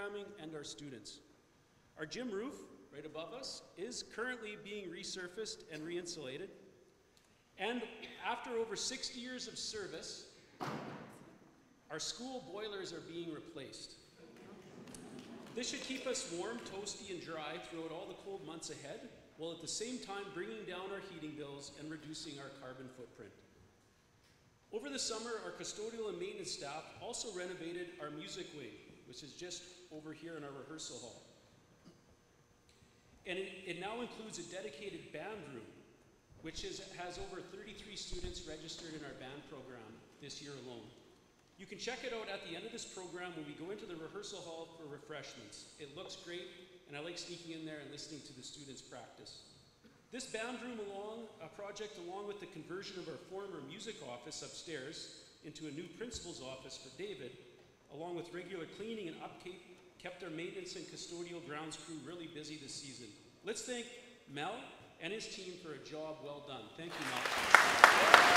programming, and our students. Our gym roof, right above us, is currently being resurfaced and re-insulated. And after over 60 years of service, our school boilers are being replaced. This should keep us warm, toasty, and dry throughout all the cold months ahead, while at the same time bringing down our heating bills and reducing our carbon footprint. Over the summer, our custodial and maintenance staff also renovated our music wing, which is just over here in our rehearsal hall. And it, it now includes a dedicated band room, which is, has over 33 students registered in our band program this year alone. You can check it out at the end of this program when we go into the rehearsal hall for refreshments. It looks great, and I like sneaking in there and listening to the students practice. This band room along, a project along with the conversion of our former music office upstairs into a new principal's office for David, along with regular cleaning and upkeep, kept our maintenance and custodial grounds crew really busy this season. Let's thank Mel and his team for a job well done. Thank you, Mel.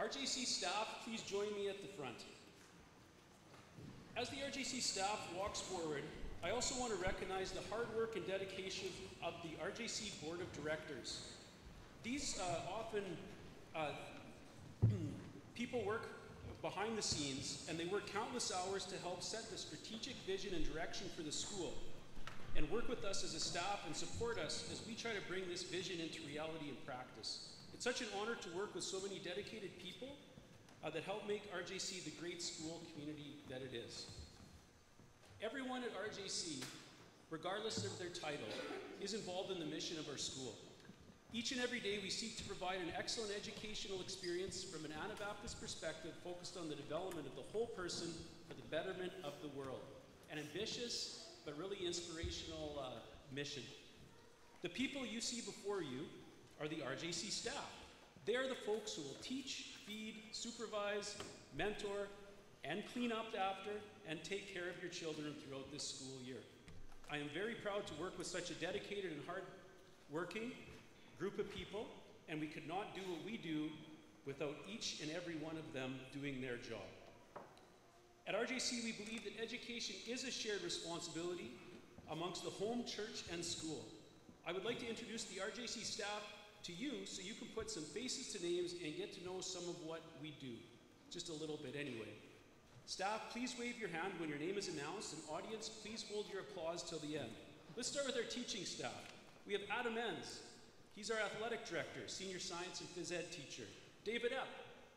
RJC staff, please join me at the front. As the RJC staff walks forward, I also want to recognize the hard work and dedication of the RJC Board of Directors. These uh, often uh, people work behind the scenes and they work countless hours to help set the strategic vision and direction for the school and work with us as a staff and support us as we try to bring this vision into reality and practice. It's such an honor to work with so many dedicated people uh, that help make RJC the great school community that it is. Everyone at RJC, regardless of their title, is involved in the mission of our school. Each and every day, we seek to provide an excellent educational experience from an Anabaptist perspective focused on the development of the whole person for the betterment of the world. An ambitious but really inspirational uh, mission. The people you see before you are the RJC staff. They are the folks who will teach, feed, supervise, mentor, and clean up after and take care of your children throughout this school year. I am very proud to work with such a dedicated and hard-working group of people, and we could not do what we do without each and every one of them doing their job. At RJC, we believe that education is a shared responsibility amongst the home, church, and school. I would like to introduce the RJC staff to you so you can put some faces to names and get to know some of what we do. Just a little bit, anyway. Staff, please wave your hand when your name is announced, and audience, please hold your applause till the end. Let's start with our teaching staff. We have Adam Enns. He's our athletic director, senior science and phys ed teacher. David Epp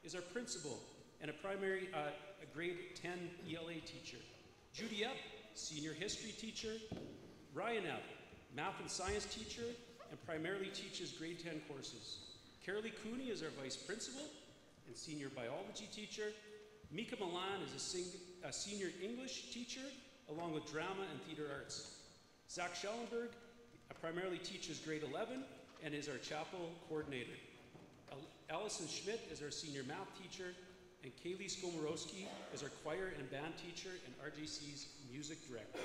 is our principal and a primary, uh, a grade 10 ELA teacher. Judy Epp, senior history teacher. Ryan Epp, math and science teacher, and primarily teaches grade 10 courses. Carolee Cooney is our vice principal and senior biology teacher. Mika Milan is a, sing- a senior English teacher, along with drama and theater arts. Zach Schellenberg primarily teaches grade 11 and is our chapel coordinator. Al- Allison Schmidt is our senior math teacher, and Kaylee Skomorowski is our choir and band teacher and RJC's music director.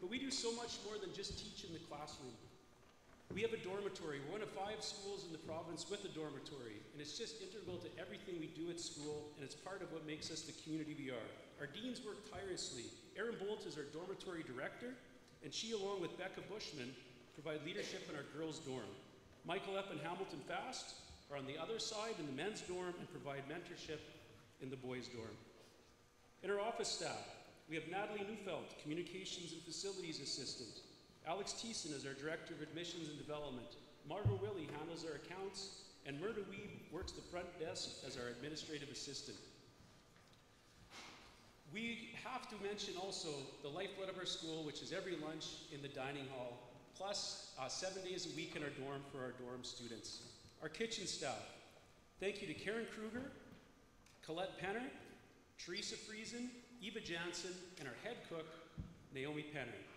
But we do so much more than just teach in the classroom. We have a dormitory. We're one of five schools in the province with a dormitory, and it's just integral to everything we do at school, and it's part of what makes us the community we are. Our deans work tirelessly. Erin Bolt is our dormitory director, and she, along with Becca Bushman, provide leadership in our girls' dorm. Michael Epp and Hamilton Fast are on the other side in the men's dorm and provide mentorship in the boys' dorm. In our office staff, we have Natalie Neufeld, Communications and Facilities Assistant. Alex Thiessen is our Director of Admissions and Development. Margot Willie handles our accounts, and Myrna Wiebe works the front desk as our administrative assistant. We have to mention also the lifeblood of our school, which is every lunch in the dining hall, plus uh, seven days a week in our dorm for our dorm students. Our kitchen staff. Thank you to Karen Kruger, Colette Penner, Teresa Friesen, Eva Jansen, and our head cook, Naomi Penner.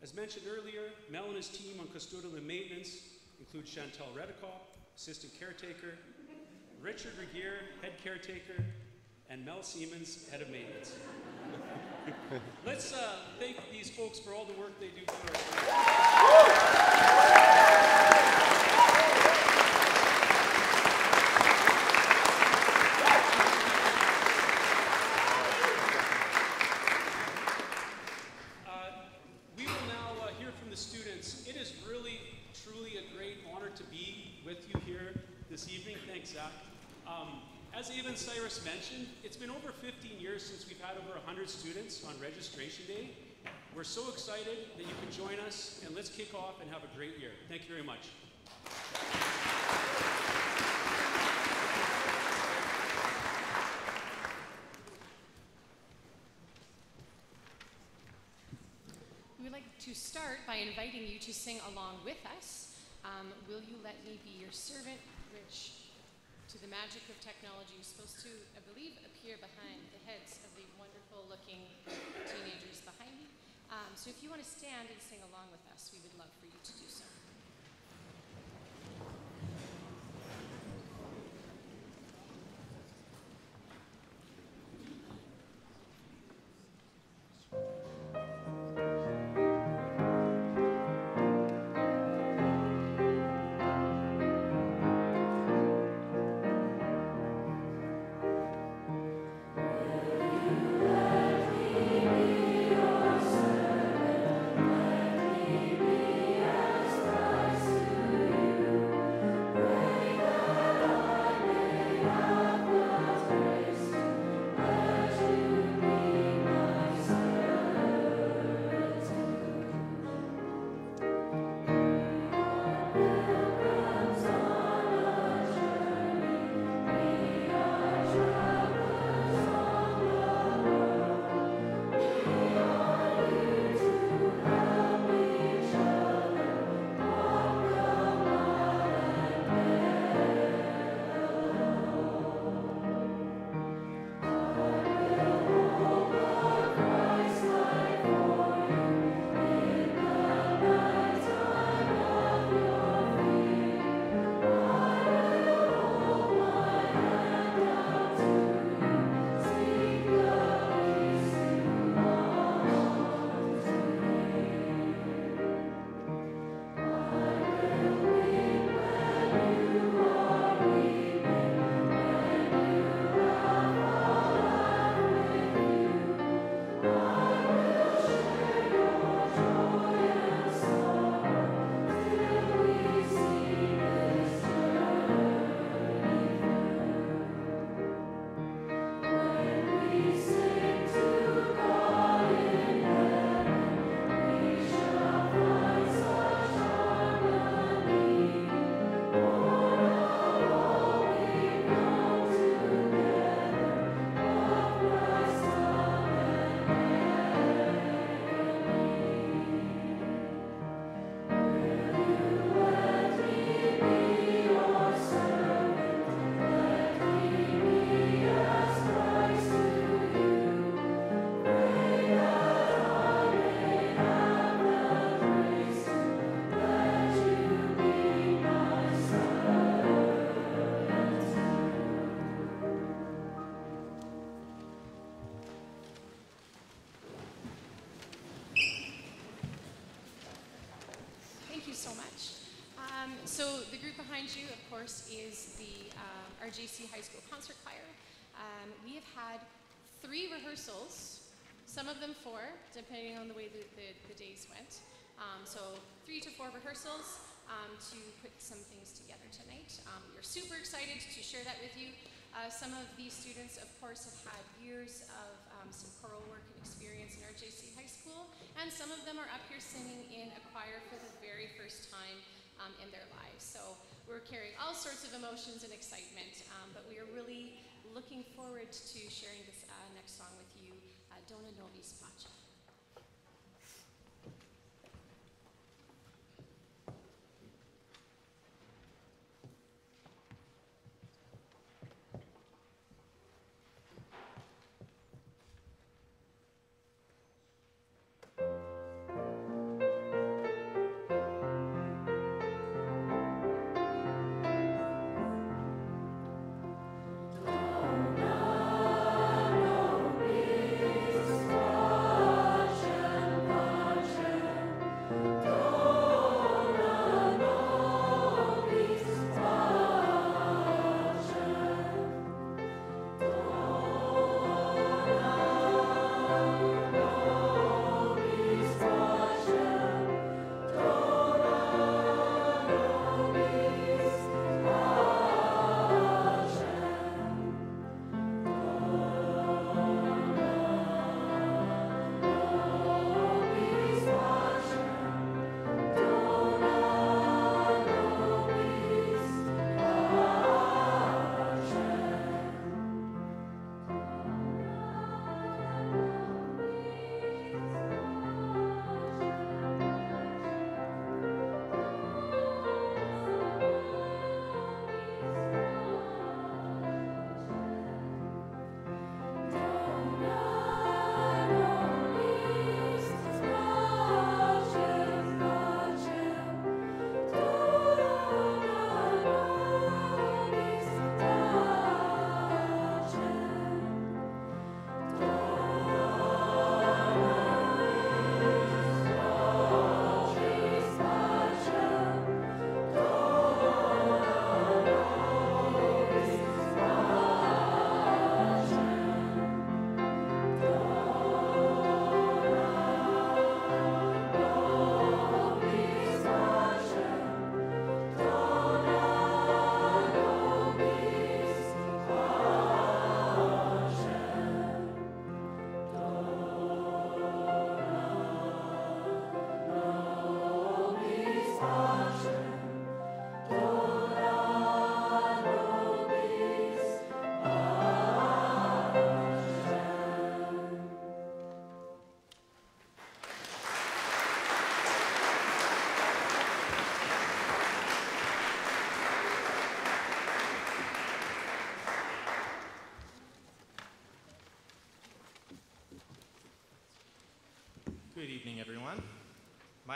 As mentioned earlier, Mel and his team on custodial and maintenance include Chantel Redikoff, assistant caretaker, Richard Regier, head caretaker, and Mel Siemens, head of maintenance. Let's uh, thank these folks for all the work they do for our really, truly a great honor to be with you here this evening. Thanks, Zach. Um, as even Cyrus mentioned, it's been over 15 years since we've had over 100 students on registration day. We're so excited that you can join us, and let's kick off and have a great year. Thank you very much. We would like to start by inviting you to sing along with us. Um, Will You Let Me Be Your Servant, which, to the magic of technology, is supposed to, I believe, appear behind the heads of the wonderful looking teenagers behind me. Um, so if you want to stand and sing along with us, we would love for you to do so. So the group behind you, of course, is the uh, RJC High School Concert Choir. Um, we have had three rehearsals, some of them four, depending on the way the, the, the days went. Um, so three to four rehearsals um, to put some things together tonight. Um, we're super excited to share that with you. Uh, some of these students, of course, have had years of um, some choral work and experience in RJC High School, and some of them are up here singing in a choir for the very first time um, in their lives. So we're carrying all sorts of emotions and excitement, um, but we are really looking forward to sharing this uh, next song with you, uh, Dona Nobis Pace.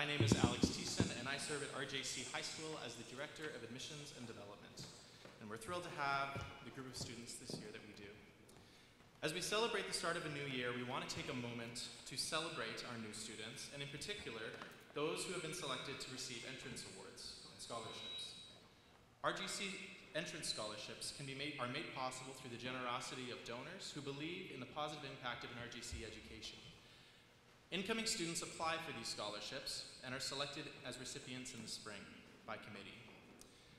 My name is Alex Thiessen, and I serve at RJC High School as the Director of Admissions and Development. And we're thrilled to have the group of students this year that we do. As we celebrate the start of a new year, we want to take a moment to celebrate our new students, and in particular, those who have been selected to receive entrance awards and scholarships. RJC entrance scholarships can be made, are made possible through the generosity of donors who believe in the positive impact of an RJC education. Incoming students apply for these scholarships and are selected as recipients in the spring by committee.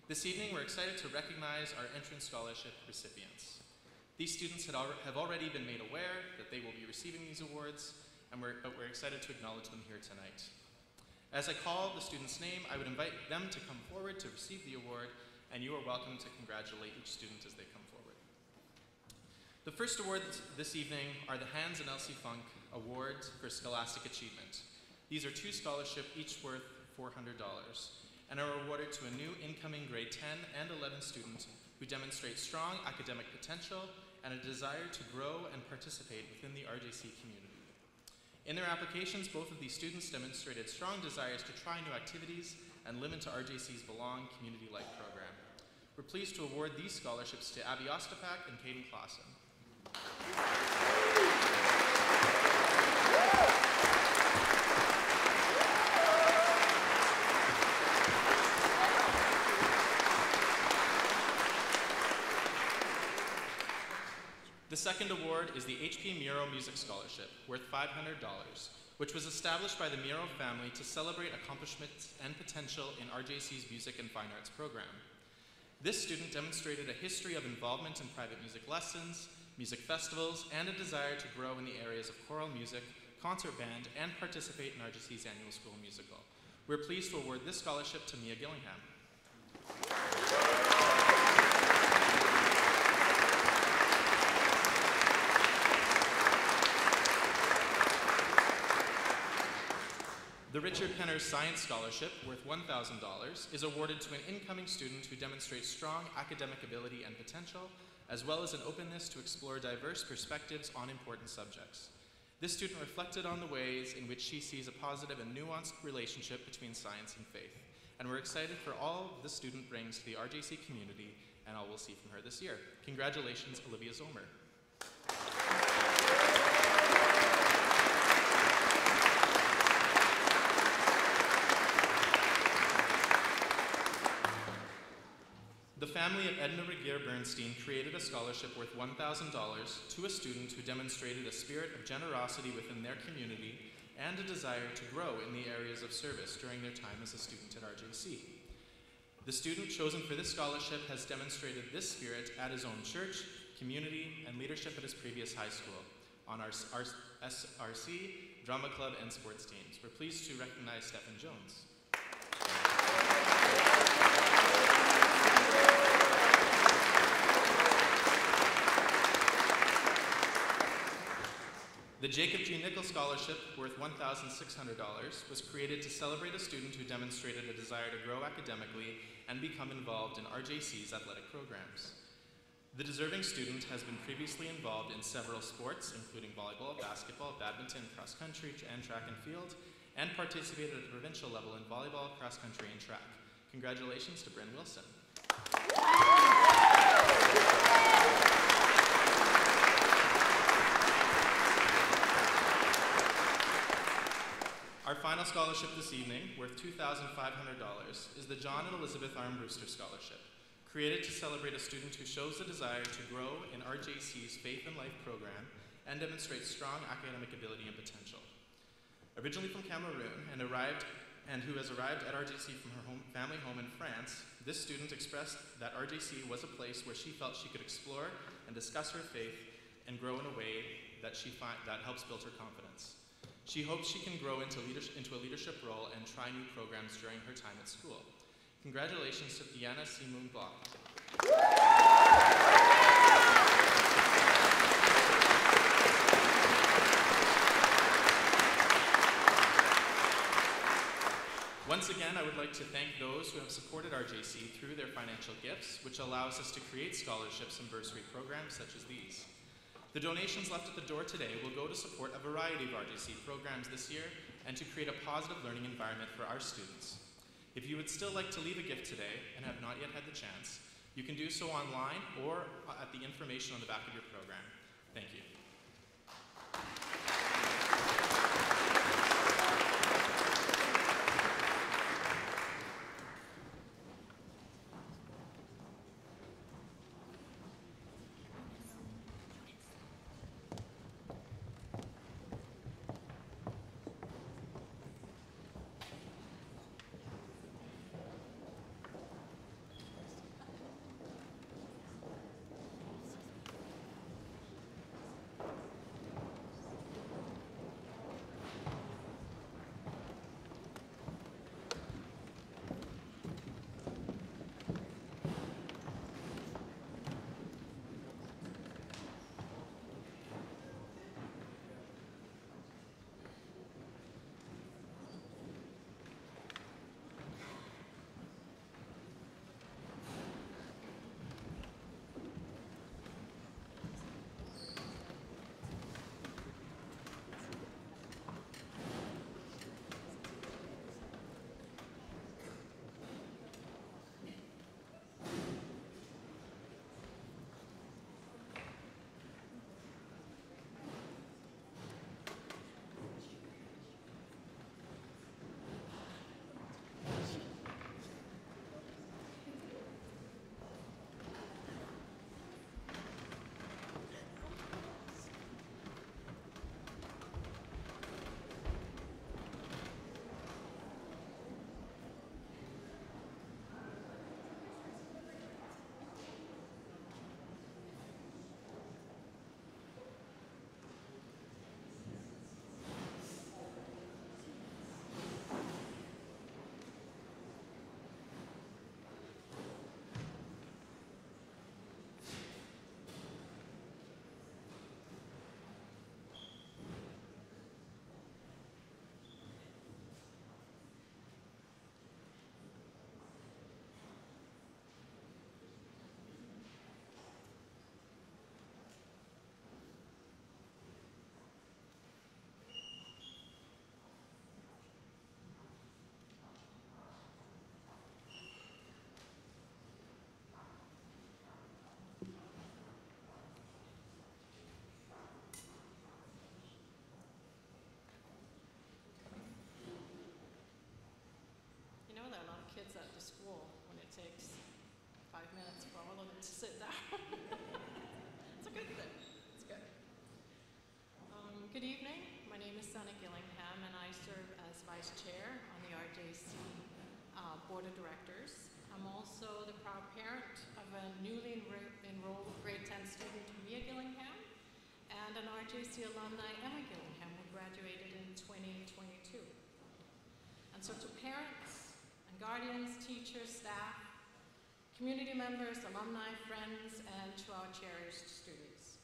This evening, we're excited to recognize our entrance scholarship recipients. These students have already been made aware that they will be receiving these awards, and we're, but we're excited to acknowledge them here tonight. As I call the student's name, I would invite them to come forward to receive the award, and you are welcome to congratulate each student as they come forward. The first awards this evening are the Hans and Elsie Funk Awards for Scholastic Achievement. These are two scholarships, each worth $400, and are awarded to a new incoming grade 10 and 11 student who demonstrate strong academic potential and a desire to grow and participate within the RJC community. In their applications, both of these students demonstrated strong desires to try new activities and live into RJC's Belong Community Life program. We're pleased to award these scholarships to Abby Ostapak and Caden Clausen. The second award is the HP Muro Music Scholarship, worth $500, which was established by the Muro family to celebrate accomplishments and potential in RJC's Music and Fine Arts program. This student demonstrated a history of involvement in private music lessons, music festivals, and a desire to grow in the areas of choral music, concert band, and participate in RJC's annual school musical. We're pleased to award this scholarship to Mia Gillingham. The Richard Penner Science Scholarship, worth $1,000, is awarded to an incoming student who demonstrates strong academic ability and potential, as well as an openness to explore diverse perspectives on important subjects. This student reflected on the ways in which she sees a positive and nuanced relationship between science and faith. And we're excited for all the student brings to the RJC community and all we'll see from her this year. Congratulations, Olivia Zomer. The family of Edna Regier Bernstein created a scholarship worth $1,000 to a student who demonstrated a spirit of generosity within their community and a desire to grow in the areas of service during their time as a student at RJC. The student chosen for this scholarship has demonstrated this spirit at his own church, community, and leadership at his previous high school, on our, our SRC, drama club, and sports teams. We're pleased to recognize Stephen Jones. The Jacob G. Nichol Scholarship, worth $1,600, was created to celebrate a student who demonstrated a desire to grow academically and become involved in RJC's athletic programs. The deserving student has been previously involved in several sports, including volleyball, basketball, badminton, cross country, and track and field, and participated at the provincial level in volleyball, cross country, and track. Congratulations to Bryn Wilson. Our final scholarship this evening, worth $2,500, is the John and Elizabeth Armbruster Scholarship, created to celebrate a student who shows a desire to grow in RJC's Faith and Life program and demonstrates strong academic ability and potential. Originally from Cameroon and arrived and who has arrived at RJC from her home, family home in France, this student expressed that RJC was a place where she felt she could explore and discuss her faith and grow in a way that she that helps build her confidence. She hopes she can grow into, into a leadership role and try new programs during her time at school. Congratulations to Diana Simon Block. Once again, I would like to thank those who have supported RJC through their financial gifts, which allows us to create scholarships and bursary programs such as these. The donations left at the door today will go to support a variety of RJC programs this year and to create a positive learning environment for our students. If you would still like to leave a gift today and have not yet had the chance, you can do so online or uh, at the information on the back of your program. Thank. You kids at the school when it takes five minutes for all of them to sit down. it's a good thing. It's good. Um, good evening. My name is Sana Gillingham, and I serve as vice chair on the RJC uh, board of directors. I'm also the proud parent of a newly enro- enrolled grade 10 student, Mia Gillingham, and an RJC alumni, Emma Gillingham, who graduated in 2022. And so to parents and guardians, teachers, staff, community members, alumni, friends, and to our cherished students.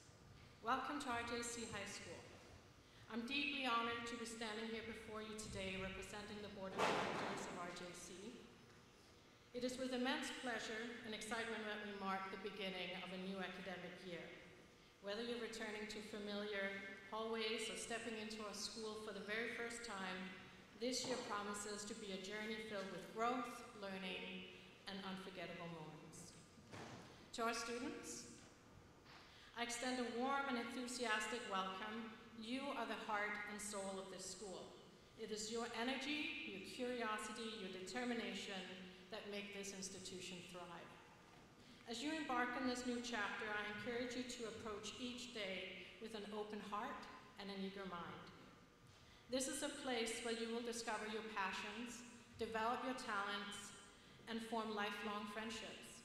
Welcome to RJC High School. I'm deeply honored to be standing here before you today representing the Board of Directors of RJC. It is with immense pleasure and excitement that we mark the beginning of a new academic year. Whether you're returning to familiar hallways or stepping into our school for the very first time, this year promises to be a journey filled with growth, learning, and unforgettable moments. To our students, I extend a warm and enthusiastic welcome. You are the heart and soul of this school. It is your energy, your curiosity, your determination that make this institution thrive. As you embark on this new chapter, I encourage you to approach each day with an open heart and an eager mind. This is a place where you will discover your passions, develop your talents, and form lifelong friendships.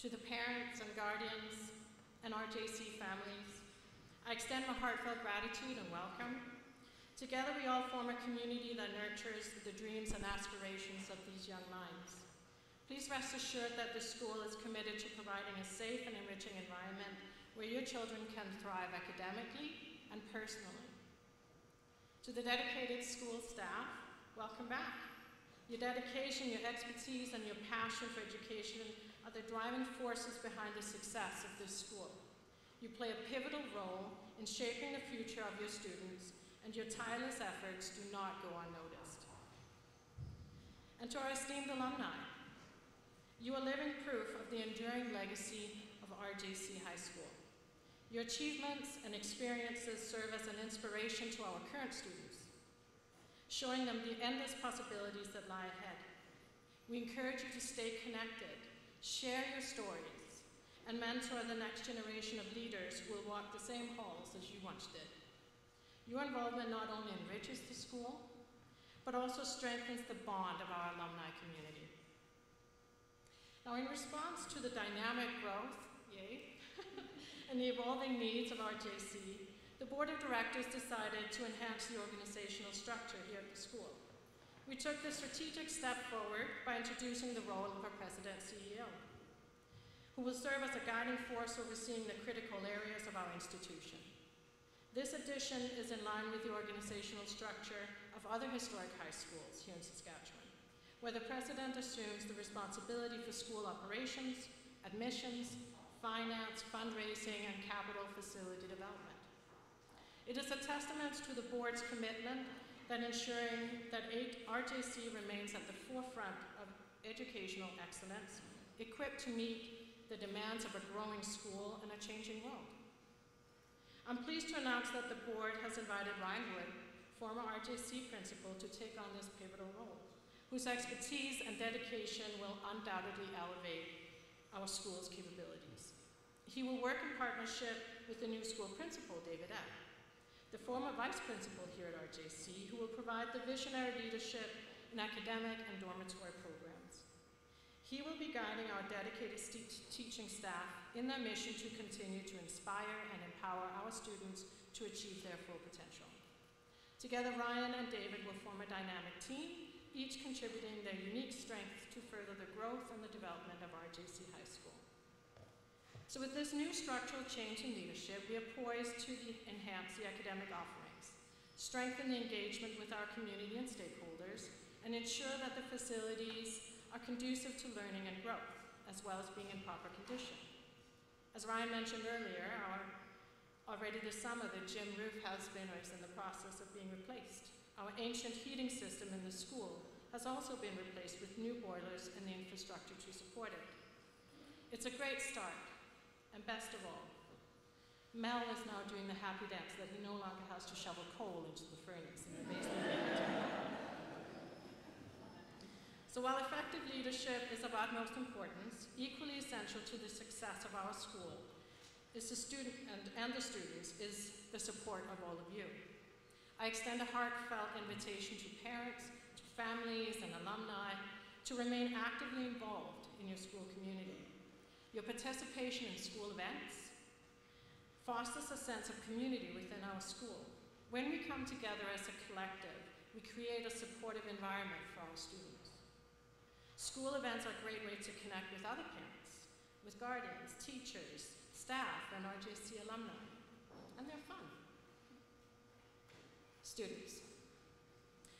To the parents and guardians and RJC families, I extend my heartfelt gratitude and welcome. Together, we all form a community that nurtures the dreams and aspirations of these young minds. Please rest assured that the school is committed to providing a safe and enriching environment where your children can thrive academically and personally. To the dedicated school staff, welcome back. Your dedication, your expertise, and your passion for education are the driving forces behind the success of this school. You play a pivotal role in shaping the future of your students, and your tireless efforts do not go unnoticed. And to our esteemed alumni, you are living proof of the enduring legacy of RJC High School. Your achievements and experiences serve as an inspiration to our current students, showing them the endless possibilities that lie ahead. We encourage you to stay connected, share your stories, and mentor the next generation of leaders who will walk the same halls as you once did. Your involvement not only enriches the school, but also strengthens the bond of our alumni community. Now, in response to the dynamic growth, yay, and the evolving needs of RJC, the Board of Directors decided to enhance the organizational structure here at the school. We took the strategic step forward by introducing the role of a President CEO, who will serve as a guiding force overseeing the critical areas of our institution. This addition is in line with the organizational structure of other historic high schools here in Saskatchewan where the president assumes the responsibility for school operations, admissions, finance, fundraising, and capital facility development. It is a testament to the board's commitment that ensuring that RJC remains at the forefront of educational excellence, equipped to meet the demands of a growing school and a changing world. I'm pleased to announce that the board has invited Ryan Wood, former RJC principal, to take on this pivotal role whose expertise and dedication will undoubtedly elevate our school's capabilities. He will work in partnership with the new school principal, David Epp, the former vice principal here at RJC, who will provide the visionary leadership in academic and dormitory programs. He will be guiding our dedicated teaching staff in their mission to continue to inspire and empower our students to achieve their full potential. Together, Ryan and David will form a dynamic team each contributing their unique strengths to further the growth and the development of RJC High School. So with this new structural change in leadership, we are poised to enhance the academic offerings, strengthen the engagement with our community and stakeholders, and ensure that the facilities are conducive to learning and growth, as well as being in proper condition. As Ryan mentioned earlier, our, already this summer the gym roof has been or is in the process of being replaced. Our ancient heating system in the school has also been replaced with new boilers and the infrastructure to support it. It's a great start, and best of all, Mel is now doing the happy dance that he no longer has to shovel coal into the furnace in the basement. so while effective leadership is of utmost importance, equally essential to the success of our school is the student and, and the students is the support of all of you. I extend a heartfelt invitation to parents, to families and alumni to remain actively involved in your school community. Your participation in school events fosters a sense of community within our school. When we come together as a collective, we create a supportive environment for our students. School events are a great way to connect with other parents, with guardians, teachers, staff, and RJC alumni, and they're fun. Students,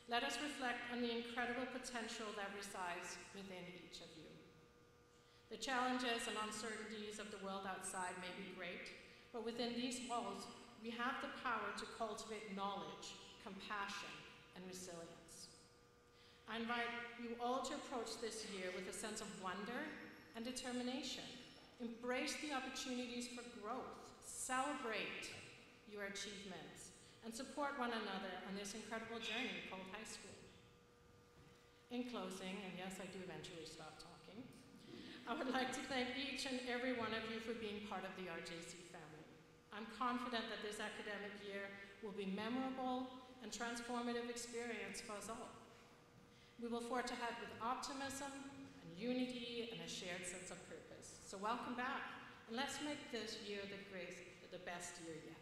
let us reflect on the incredible potential that resides within each of you. The challenges and uncertainties of the world outside may be great, but within these walls, we have the power to cultivate knowledge, compassion, and resilience. I invite you all to approach this year with a sense of wonder and determination. Embrace the opportunities for growth. Celebrate your achievements and support one another on this incredible journey called high school. In closing, and yes, I do eventually stop talking, I would like to thank each and every one of you for being part of the RJC family. I'm confident that this academic year will be a memorable and transformative experience for us all. We will forge ahead with optimism and unity and a shared sense of purpose. So welcome back, and let's make this year the, great, the best year yet.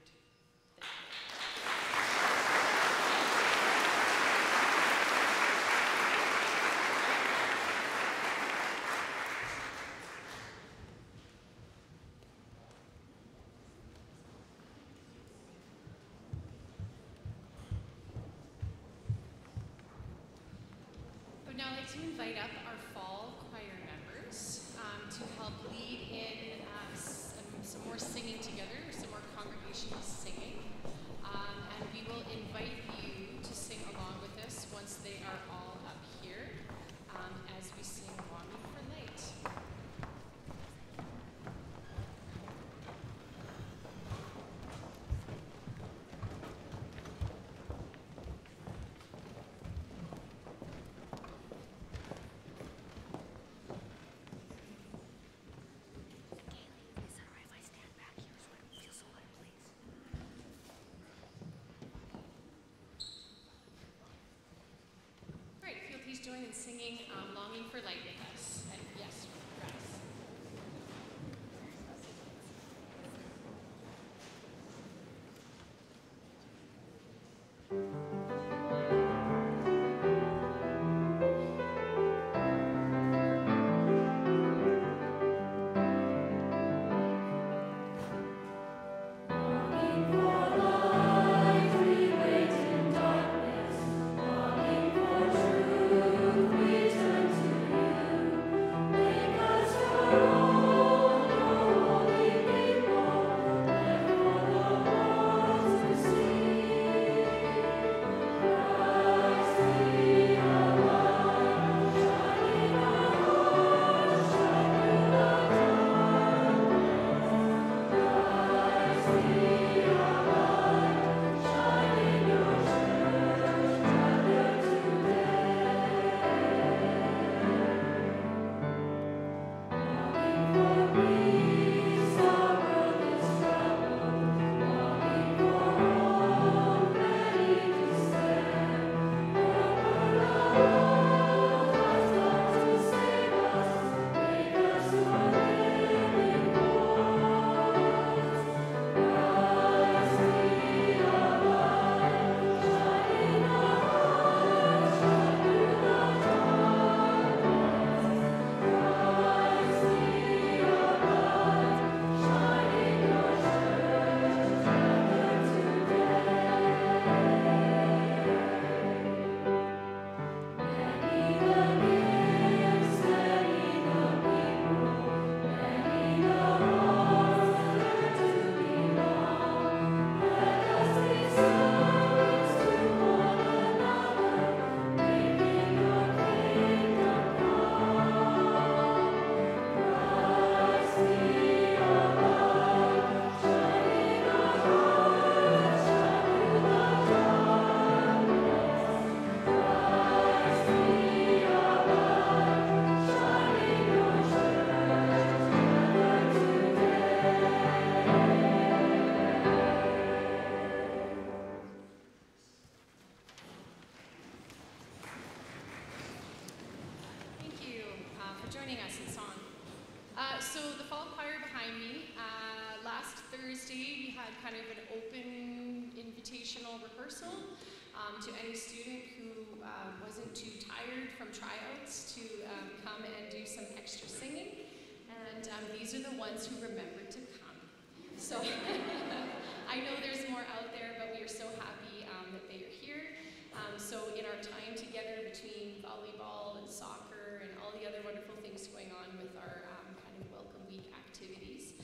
Now like to invite up our fall choir members um, to help lead in uh, some, some, more singing together, some more congregational singing. Um, and we will invite in singing um, Longing for Light um, to any student who uh, wasn't too tired from tryouts to um, come and do some extra singing. And um, these are the ones who remembered to come. So I know there's more out there, but we are so happy um, that they are here. Um, so in our time together between volleyball and soccer and all the other wonderful things going on with our kind of welcome week activities,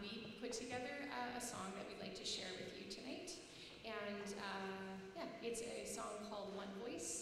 we put together a, a song that we'd like to share with you tonight. And uh, yeah, it's a song called One Voice,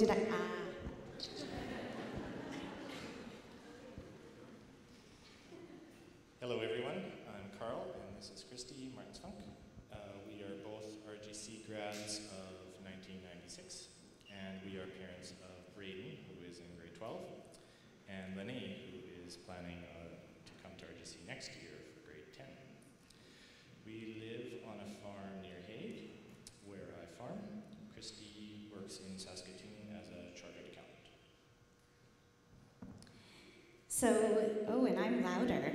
did I? Ah. Hello, everyone. I'm Carl, and this is Christy Martins-Funk. Uh, we are both RJC grads of 1996, and we are parents of Braden, who is in grade 12, and Lene, who is planning uh, to come to RJC next year for grade 10. We live on a farm near Hague, where I farm. Christy works in Saskatoon as a chartered accountant. So, oh, and I'm louder.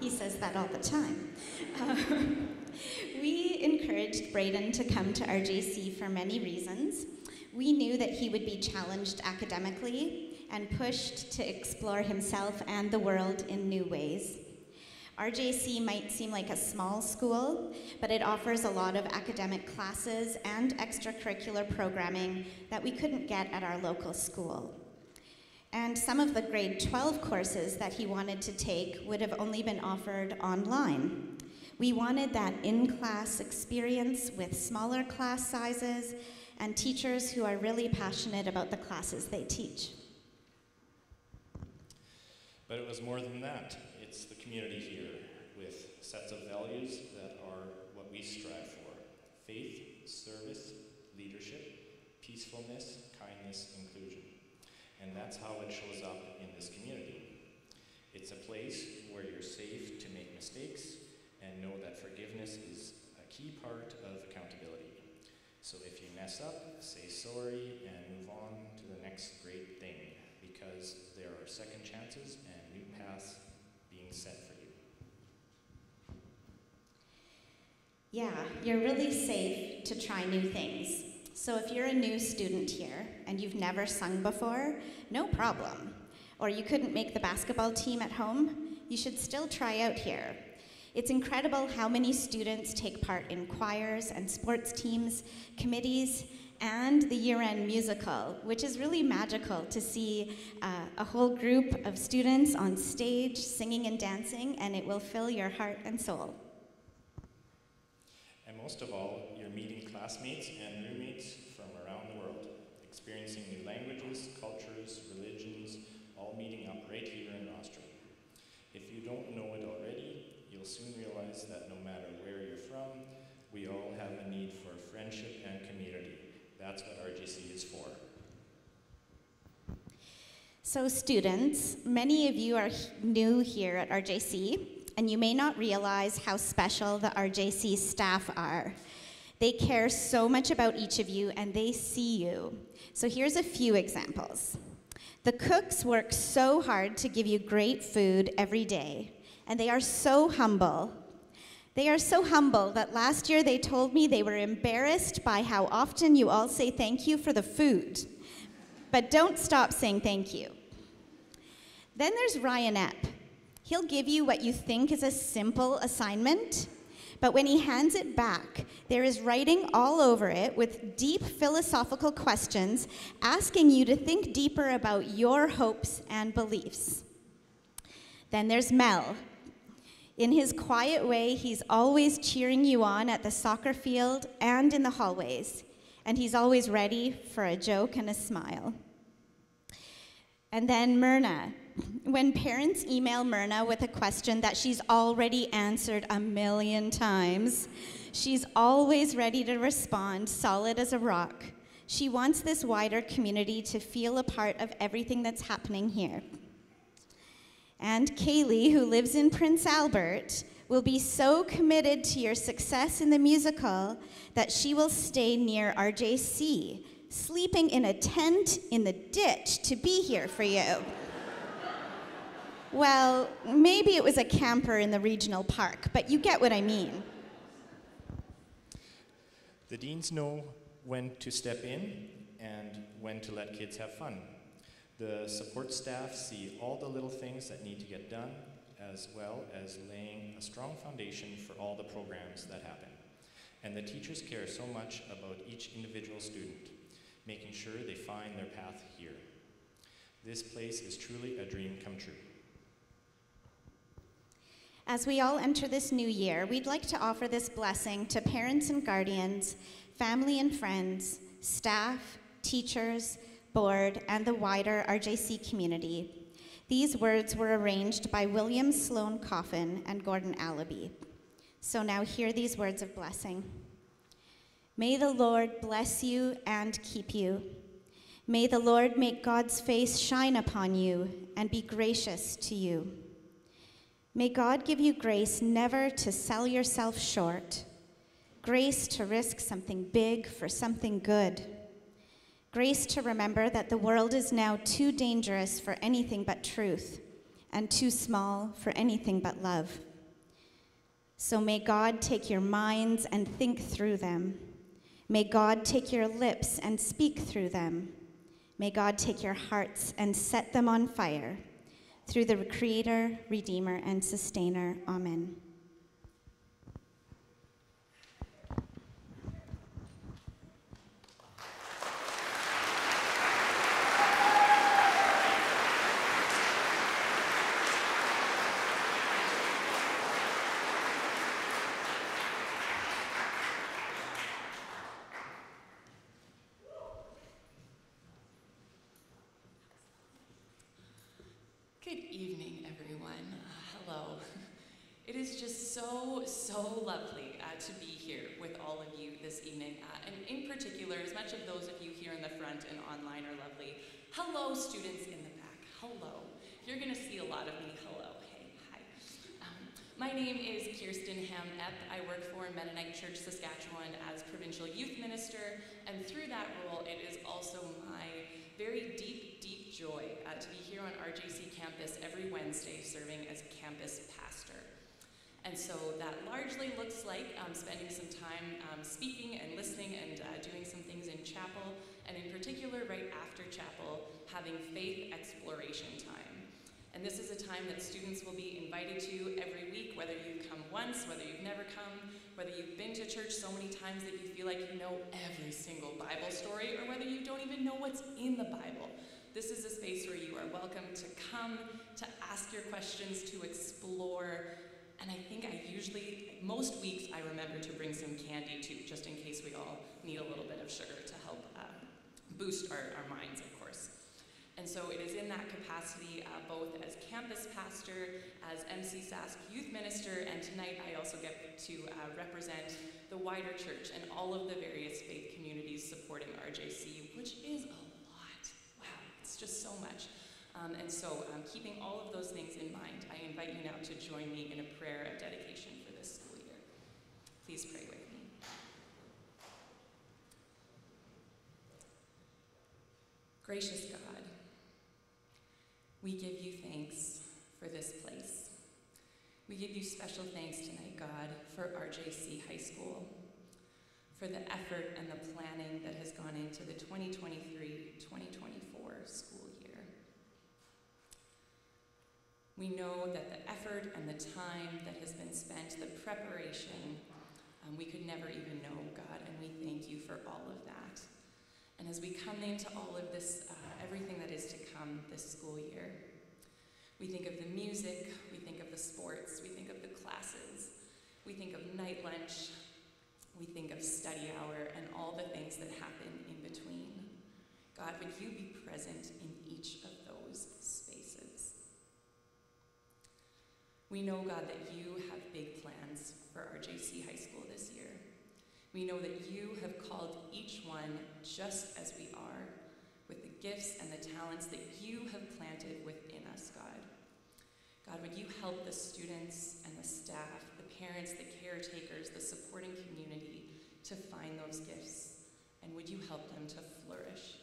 He says that all the time. Um, we encouraged Braden to come to RJC for many reasons. We knew that he would be challenged academically and pushed to explore himself and the world in new ways. RJC might seem like a small school, but it offers a lot of academic classes and extracurricular programming that we couldn't get at our local school. And some of the grade 12 courses that he wanted to take would have only been offered online. We wanted that in class experience with smaller class sizes and teachers who are really passionate about the classes they teach. But it was more than that. It's the community here with sets of values that are what we strive for faith, service, leadership, peacefulness, that's how it shows up in this community. It's a place where you're safe to make mistakes and know that forgiveness is a key part of accountability. So if you mess up, say sorry and move on to the next great thing because there are second chances and new paths being set for you. Yeah, you're really safe to try new things. So if you're a new student here and you've never sung before, no problem. Or you couldn't make the basketball team at home, you should still try out here. It's incredible how many students take part in choirs and sports teams, committees, and the year end musical, which is really magical to see uh, a whole group of students on stage singing and dancing, and it will fill your heart and soul. And most of all, you're meeting classmates and roommates from around the world, experiencing new languages, cultures, religions, all meeting up right here in Rosthern. If you don't know it already, you'll soon realize that no matter where you're from, we all have a need for friendship and community. That's what RJC is for. So, students, many of you are new here at RJC, and you may not realize how special the RJC staff are. They care so much about each of you and they see you. So, here's a few examples. The cooks work so hard to give you great food every day, and they are so humble. They are so humble that last year they told me they were embarrassed by how often you all say thank you for the food. But don't stop saying thank you. Then there's Ryan Epp. He'll give you what you think is a simple assignment, but when he hands it back, there is writing all over it with deep philosophical questions asking you to think deeper about your hopes and beliefs. Then there's Mel. In his quiet way, he's always cheering you on at the soccer field and in the hallways, and he's always ready for a joke and a smile. And then Myrna. When parents email Myrna with a question that she's already answered a million times, she's always ready to respond, solid as a rock. She wants this wider community to feel a part of everything that's happening here. And Kaylee, who lives in Prince Albert, will be so committed to your success in the musical that she will stay near RJC, sleeping in a tent in the ditch to be here for you. Well, maybe it was a camper in the regional park, but you get what I mean. The deans know when to step in and when to let kids have fun. The support staff see all the little things that need to get done, as well as laying a strong foundation for all the programs that happen. And the teachers care so much about each individual student, making sure they find their path here. This place is truly a dream come true. As we all enter this new year, we'd like to offer this blessing to parents and guardians, family and friends, staff, teachers, board, and the wider RJC community. These words were arranged by William Sloane Coffin and Gordon Allaby. So now hear these words of blessing. May the Lord bless you and keep you. May the Lord make God's face shine upon you and be gracious to you. May God give you grace never to sell yourself short, grace to risk something big for something good, grace to remember that the world is now too dangerous for anything but truth and too small for anything but love. So may God take your minds and think through them. May God take your lips and speak through them. May God take your hearts and set them on fire. Through the Creator, Redeemer, and Sustainer. Amen. Good evening, everyone. Uh, hello. It is just so, lovely uh, to be here with all of you this evening. Uh, and in particular, as much of those of you here in the front and online are lovely, hello, students in the back. Hello. You're going to see a lot of me. Hello. Hey. Hi. Um, my name is Kirsten Hamm-Epp. I work for Mennonite Church Saskatchewan as provincial youth minister. And through that role, it is also my very deep, deep joy uh, to be here on RJC campus every Wednesday serving as campus pastor. And so that largely looks like um, spending some time um, speaking and listening and uh, doing some things in chapel, and in particular, right after chapel, having faith exploration time. And this is a time that students will be invited to every week, whether you've come once, whether you've never come, whether you've been to church so many times that you feel like you know every single Bible story, or whether you don't even know what's in the Bible. This is a space where you are welcome to come, to ask your questions, to explore. And I think I usually, most weeks, I remember to bring some candy too, just in case we all need a little bit of sugar to help uh, boost our, our minds, of course. And so it is in that capacity, uh, both as campus pastor, as MC Sask youth minister, and tonight I also get to uh, represent the wider church and all of the various faith communities supporting RJC, which is a lot. Wow, it's just so much. Um, and so, um, keeping all of those things in mind, I invite you now to join me in a prayer of dedication for this school year. Please pray with me. Gracious God, we give you thanks for this place. We give you special thanks tonight, God, for RJC High School, for the effort and the planning that has gone into the 2023 2024 school year. We know that the effort and the time that has been spent, the preparation, um, we could never even know, God, and we thank you for all of that. And as we come into all of this, uh, everything that is to come this school year, we think of the music, we think of the sports, we think of the classes, we think of night lunch, we think of study hour, and all the things that happen in between. God, would you be present in each of those spaces? We know, God, that you have big plans for RJC High School this year. We know that you have called each one just as we are, with the gifts and the talents that you have planted within us, God. God, would you help the students and the staff, the parents, the caretakers, the supporting community to find those gifts? And would you help them to flourish?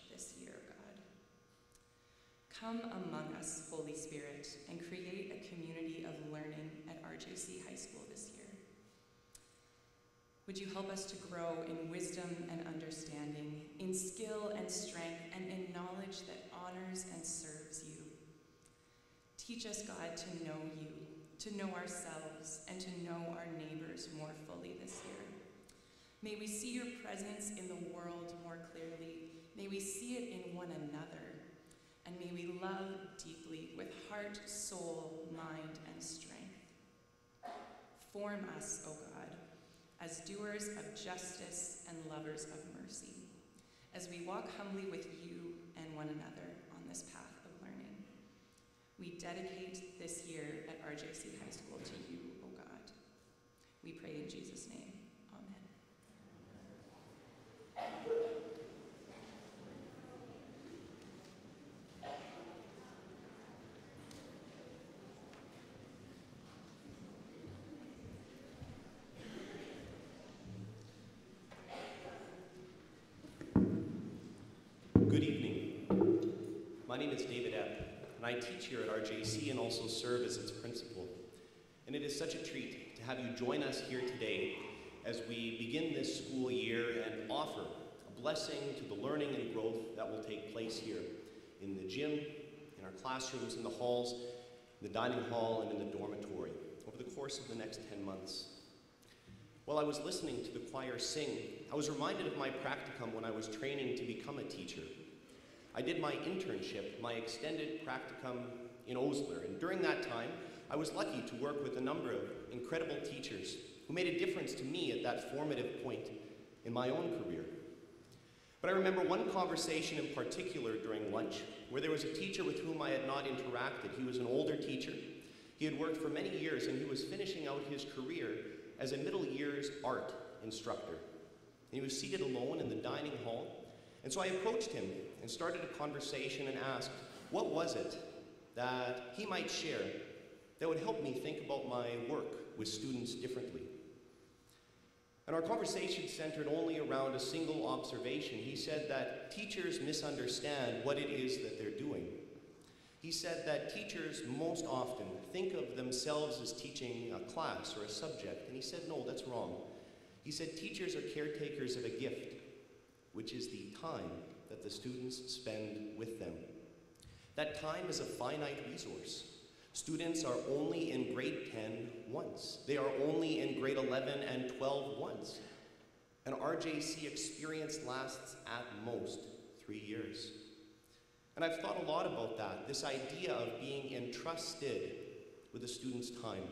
Come among us, Holy Spirit, and create a community of learning at RJC High School this year. Would you help us to grow in wisdom and understanding, in skill and strength, and in knowledge that honors and serves you? Teach us, God, to know you, to know ourselves, and to know our neighbors more fully this year. May we see your presence in the world more clearly. May we see it in one another. May we love deeply with heart, soul, mind, and strength. Form us, O God, as doers of justice and lovers of mercy, as we walk humbly with you and one another on this path of learning. We dedicate this year at RJC High School to you, O God. We pray in Jesus' name. Amen. Good evening. My name is David Epp, and I teach here at RJC and also serve as its principal. And it is such a treat to have you join us here today as we begin this school year and offer a blessing to the learning and growth that will take place here in the gym, in our classrooms, in the halls, in the dining hall, and in the dormitory over the course of the next 10 months. While I was listening to the choir sing, I was reminded of my practicum when I was training to become a teacher. I did my internship, my extended practicum in Osler, and during that time, I was lucky to work with a number of incredible teachers who made a difference to me at that formative point in my own career. But I remember one conversation in particular during lunch where there was a teacher with whom I had not interacted. He was an older teacher. He had worked for many years and he was finishing out his career as a middle years art instructor. And he was seated alone in the dining hall. And so I approached him and started a conversation and asked, what was it that he might share that would help me think about my work with students differently? And our conversation centered only around a single observation. He said that teachers misunderstand what it is that they're doing. He said that teachers most often think of themselves as teaching a class or a subject, and he said, no, that's wrong. He said teachers are caretakers of a gift, which is the time that the students spend with them. That time is a finite resource. Students are only in grade 10 once. They are only in grade 11 and 12 once. An RJC experience lasts at most three years. And I've thought a lot about that this idea of being entrusted with a student's time.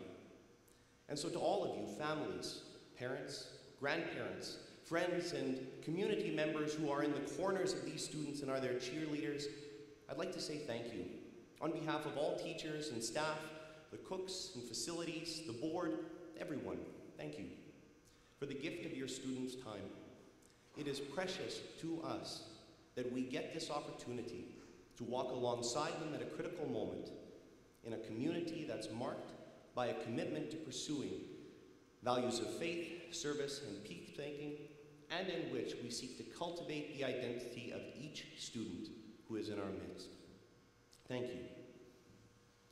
And so, to all of you, families, parents, grandparents, friends, and community members who are in the corners of these students and are their cheerleaders, I'd like to say thank you. On behalf of all teachers and staff, the cooks and facilities, the board, everyone, thank you for the gift of your students' time. It is precious to us that we get this opportunity to walk alongside them at a critical moment in a community that's marked by a commitment to pursuing values of faith, service, and peak thinking, and in which we seek to cultivate the identity of each student who is in our midst. Thank you.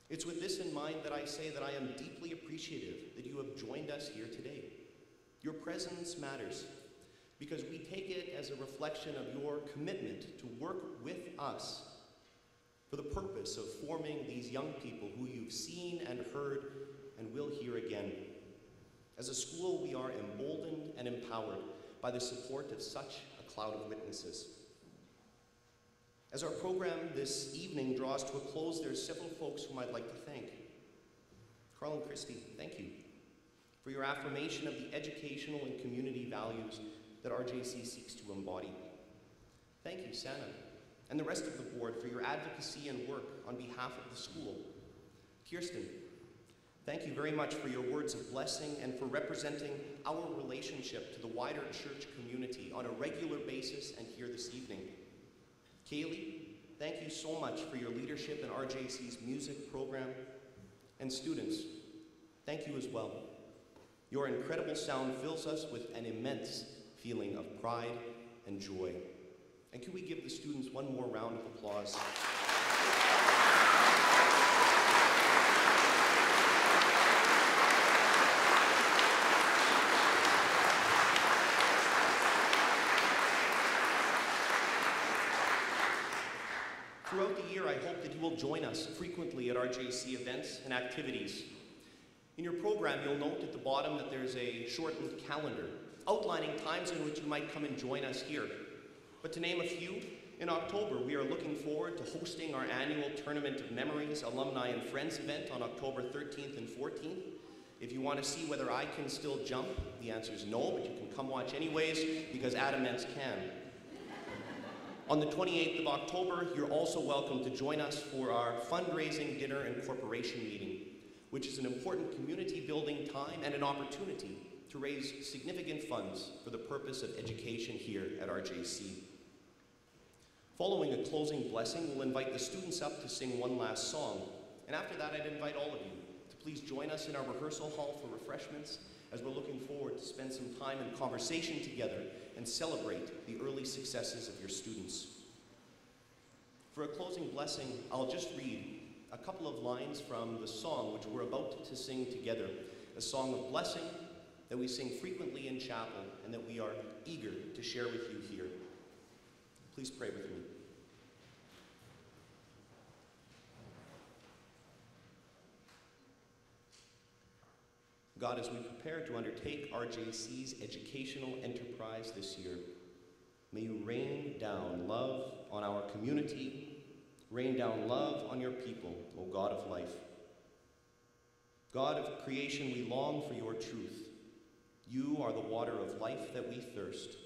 It's with this in mind that I say that I am deeply appreciative that you have joined us here today. Your presence matters because we take it as a reflection of your commitment to work with us for the purpose of forming these young people who you've seen and heard and will hear again. As a school, we are emboldened and empowered by the support of such a cloud of witnesses. As our program this evening draws to a close, there are several folks whom I'd like to thank. Carl and Christy, thank you for your affirmation of the educational and community values that RJC seeks to embody. Thank you, Santa, and the rest of the board for your advocacy and work on behalf of the school. Kirsten, thank you very much for your words of blessing and for representing our relationship to the wider church community on a regular basis and here this evening. Kaylee, thank you so much for your leadership in RJC's music program. And students, thank you as well. Your incredible sound fills us with an immense feeling of pride and joy. And can we give the students one more round of applause? Throughout the year, I hope that you will join us frequently at RJC events and activities. In your program, you'll note at the bottom that there's a shortened calendar outlining times in which you might come and join us here. But to name a few, in October, we are looking forward to hosting our annual Tournament of Memories Alumni and Friends event on October 13th and 14th. If you want to see whether I can still jump, the answer is no, but you can come watch anyways because Adam Enns can. On the 28th of October, you're also welcome to join us for our fundraising dinner and corporation meeting, which is an important community building time and an opportunity to raise significant funds for the purpose of education here at RJC. Following a closing blessing, we'll invite the students up to sing one last song. And after that, I'd invite all of you to please join us in our rehearsal hall for refreshments as we're looking forward to spend some time in conversation together and celebrate the early successes of your students. For a closing blessing, I'll just read a couple of lines from the song which we're about to sing together, a song of blessing that we sing frequently in chapel and that we are eager to share with you here. Please pray with me. God, as we prepare to undertake RJC's educational enterprise this year, may you rain down love on our community, rain down love on your people, O God of life. God of creation, we long for your truth. You are the water of life that we thirst.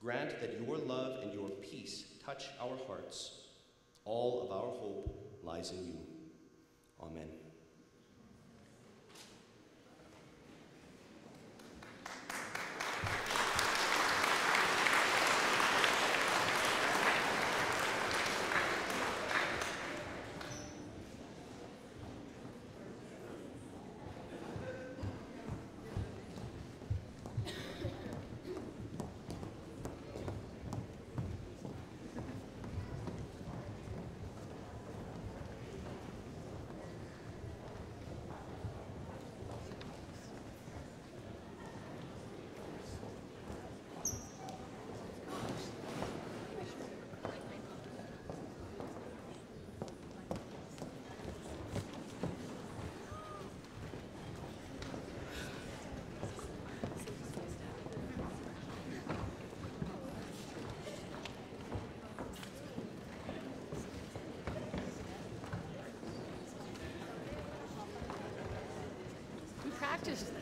Grant that your love and your peace touch our hearts. All of our hope lies in you. Amen. We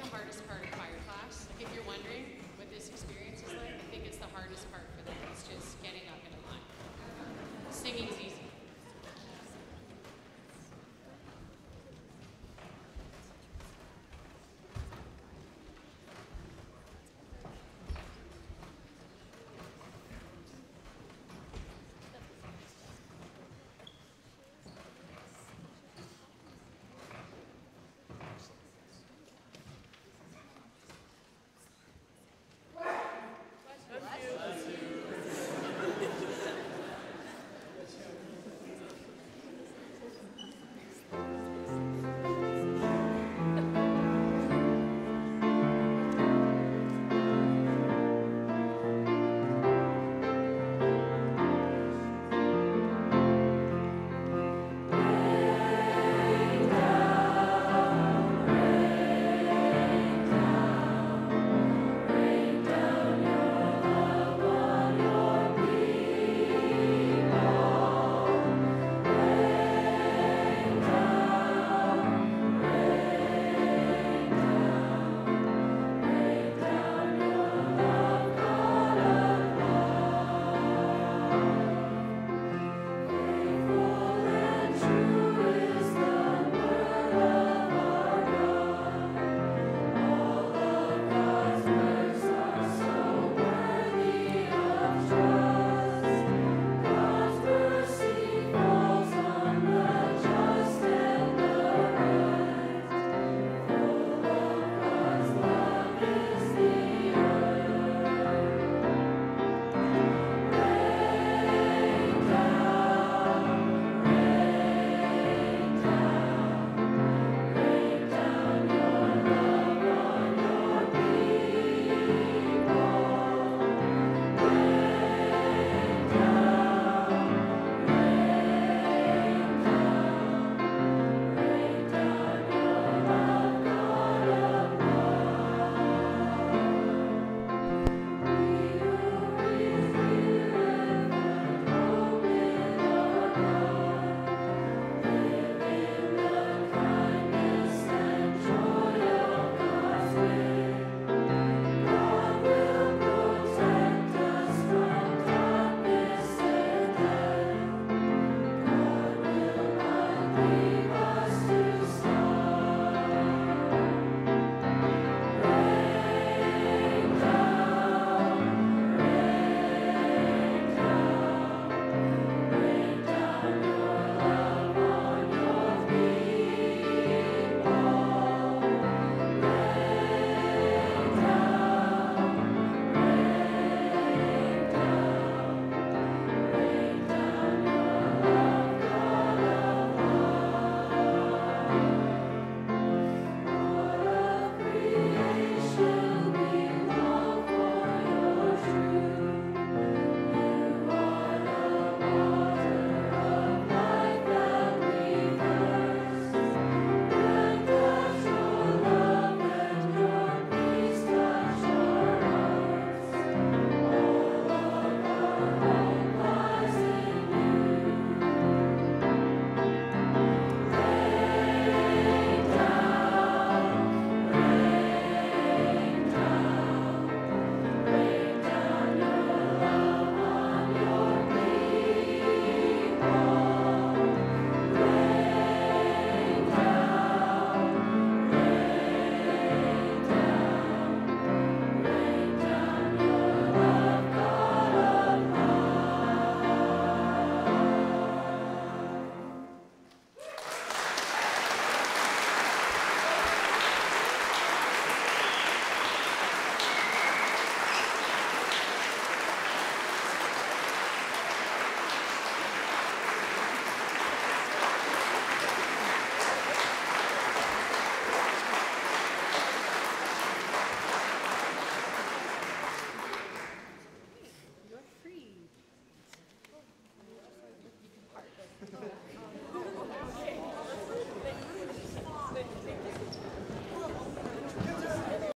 the hardest part.